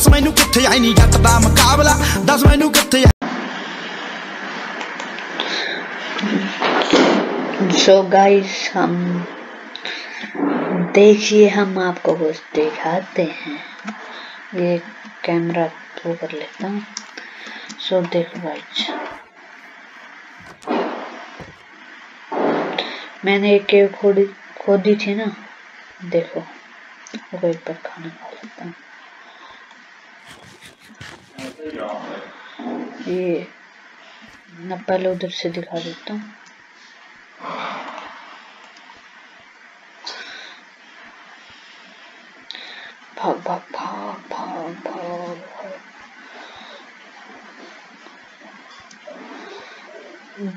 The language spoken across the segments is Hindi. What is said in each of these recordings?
ਦੱਸ ਮੈਨੂੰ ਕਿੱਥੇ ਆਈ ਨਹੀਂ ਜੱਟ ਦਾ ਮੁਕਾਬਲਾ ਦੱਸ ਮੈਨੂੰ ਕਿੱਥੇ सो गाइस हम देखिए हम आपको कुछ दिखाते हैं ये कैमरा वो कर लेता हूँ सो देखो गाइस मैंने एक केव खोदी खोदी थी ना देखो वो एक बार खाना खा लेता हूँ ये मैं पहले उधर से दिखा देता हूँ। भाग भाग भाग भाग भाग भाग।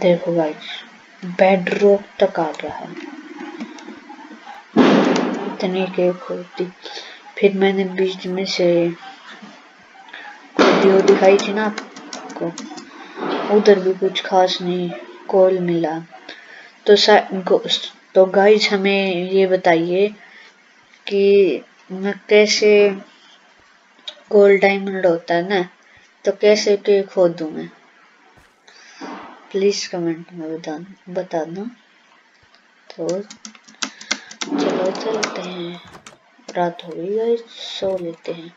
देखो गाइस बेड रोक तक आ रहा है। इतनी के खोती फिर मैंने बीच में से वीडियो दिखाई थी ना आपको, उधर भी कुछ खास नहीं कॉल मिला। तो तो गाइस हमें ये बताइए कि मैं कैसे गोल्ड डायमंड होता है ना तो कैसे के खोदूं मैं? प्लीज़ कमेंट में बता बताना तो चलो चलते हैं। रात हो गई है सो लेते हैं।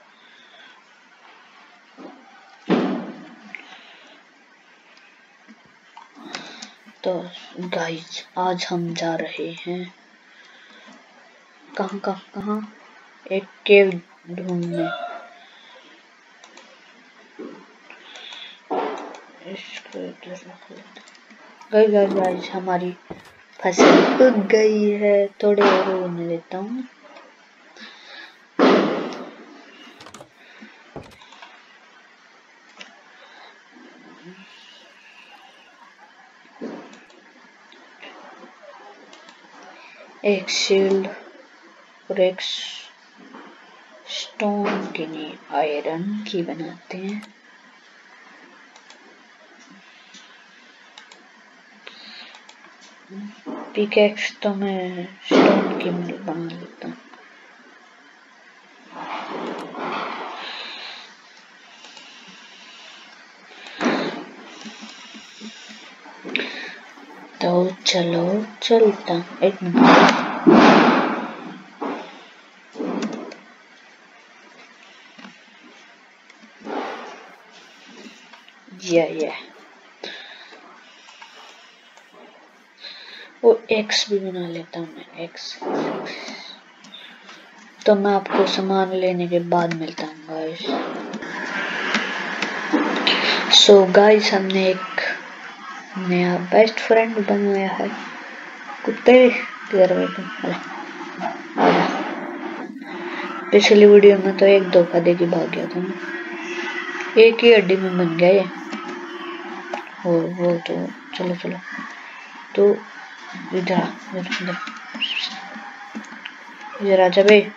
तो गाइस आज हम जा रहे हैं। कहाँ कहाँ कहाँ? एक केव ढूँढने। गाइस गई गाइस हमारी फ़सल उग गई है। थोड़े और होने देता हूँ। एक शील्ड और एक स्टोन की नहीं आयरन की बनाते हैं। पिकेक्स तो मैं स्टोन की बना लेता हूँ तो चलो, चलता एक yeah yeah वो एक्स भी बना लेता हूँ मैं एक्स तो मैं आपको सामान लेने के बाद मिलता हूँ गाइस सो गाइस हमने एक नया बेस्ट फ्रेंड बनाया है। कुत्ते पिछली वीडियो में तो एक धोखा दे के भाग गया था एक ही हड्डी में बन गया ये। और वो तो चलो चलो। तो इधर इधर इधर। आजा बे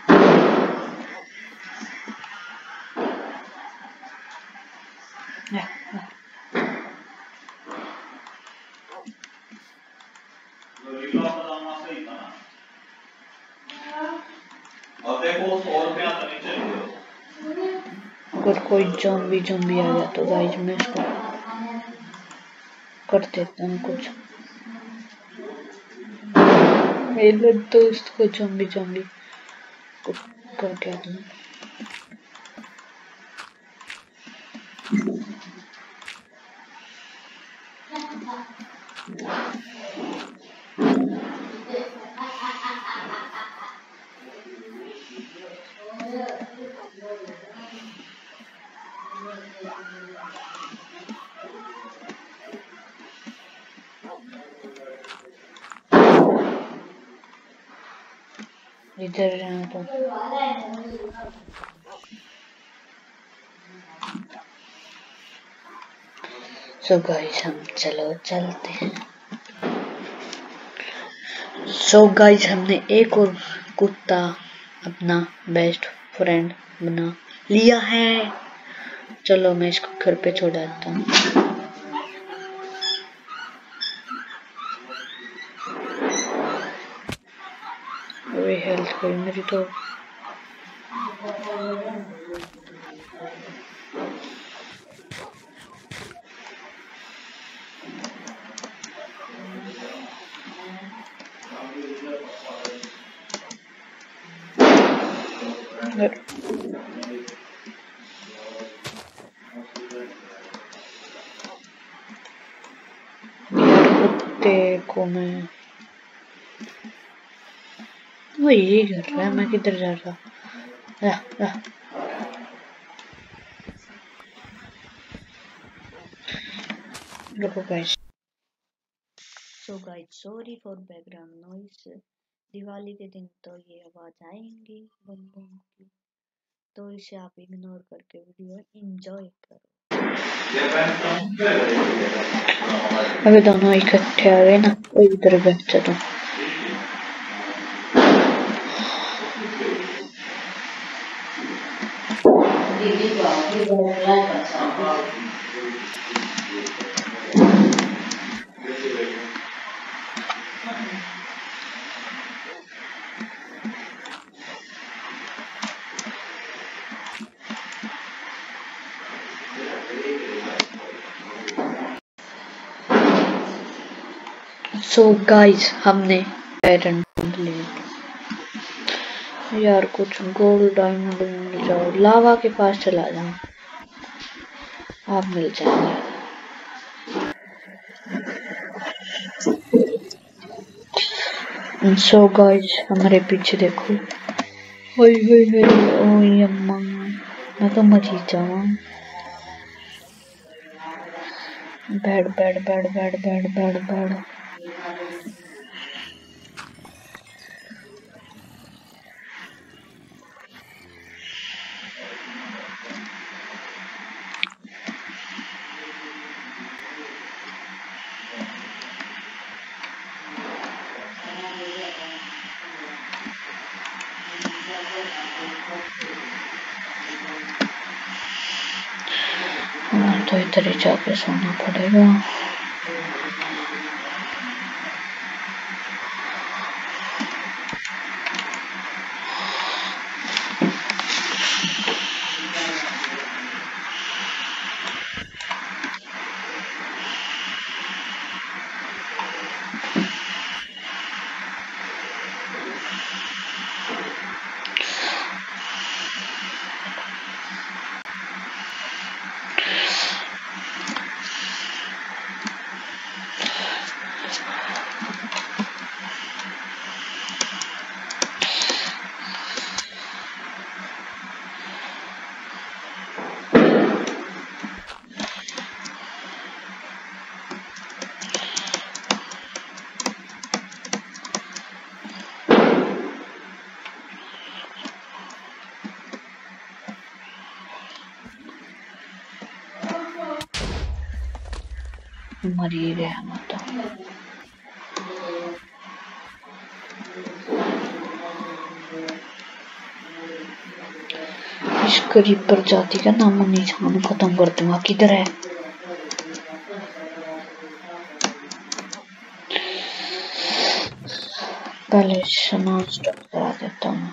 अगर कोई जम भी आ गया तो गाइज़ मैं इसको कर देता हूँ कुछ। मेरे दोस्त को जोम्बी जोम्बी को कर क्या दूँ इधर जाना तो। सो so गाइस हम चलो चलते हैं। सो so गाइस हमने एक और कुत्ता अपना बेस्ट फ्रेंड बना लिया है। चलो मैं इसको घर पे छोड़ देता हूँ। हेल्थ गई मेरी तो को मैं। वो ये कर रहा है मैं किधर जा रहा रुको guys so guys sorry for background noise Diwali के दिन तो ये आवाज़ आएँगी बम बम की तो इसे आप इग्नोर करके वीडियो एंजॉय करो। Jag vill ha i katteögonen och vidare bättre då. Thank you. So so guys हमने आयरन ले यार, कुछ गोल्ड डायमंड मिल जाओ। लावा के पास चला जाओ आप मिल जाएँगे। सो so गाइस हमारे पीछे देखो। ओए ओए ओए ओए, अम्मा। मैं तो मची जाऊँ। 時。んと言ったらじゃあ、そんなこれは。मरी गया तो इस प्रजाति का नामो निशान खत्म कर दूँगा। किधर है? पहले स्टार्ट करा देता हूँ।